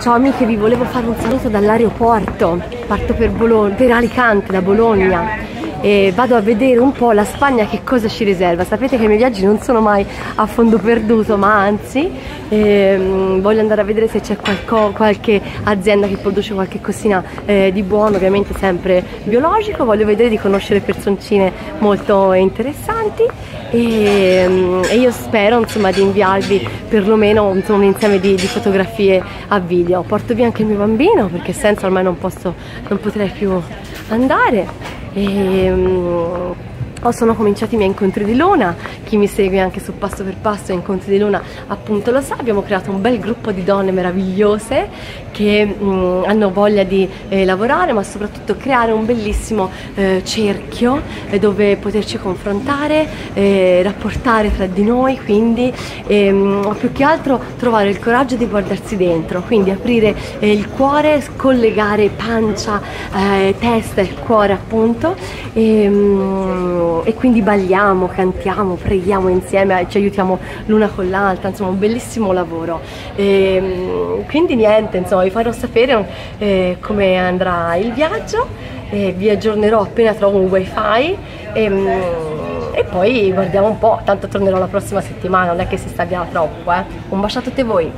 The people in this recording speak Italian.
Ciao amiche, vi volevo fare un saluto dall'aeroporto. Parto per, Bologna, per Alicante, da Bologna e vado a vedere un po' la Spagna che cosa ci riserva. Sapete che i miei viaggi non sono mai a fondo perduto, ma anzi ehm, voglio andare a vedere se c'è qualche azienda che produce qualche cosina eh, di buono, ovviamente sempre biologico. Voglio vedere di conoscere personcine molto interessanti e, ehm, e io spero insomma di inviarvi perlomeno insomma, un insieme di, di, fotografie a video. Porto via anche il mio bambino perché senza ormai non, posso, non potrei più andare e, um, sono cominciati i miei incontri di luna, chi mi segue anche su Passo per Passo incontri di luna appunto lo sa, abbiamo creato un bel gruppo di donne meravigliose che mh, mm, hanno voglia di eh, lavorare ma soprattutto creare un bellissimo eh, cerchio eh, dove poterci confrontare, eh, rapportare tra di noi quindi mh, mm, più che altro trovare il coraggio di guardarsi dentro, quindi aprire eh, il cuore, collegare pancia, eh, testa e cuore appunto e, mh, e quindi balliamo, cantiamo, preghiamo insieme, ci aiutiamo l'una con l'altra, insomma un bellissimo lavoro. E, ehm, quindi niente, insomma vi farò sapere eh, come andrà il viaggio, eh, vi aggiornerò appena trovo un wifi. E, ehm, e poi guardiamo un po', tanto tornerò la prossima settimana, non è che si sta via troppo. Eh. Un bacio a tutte voi!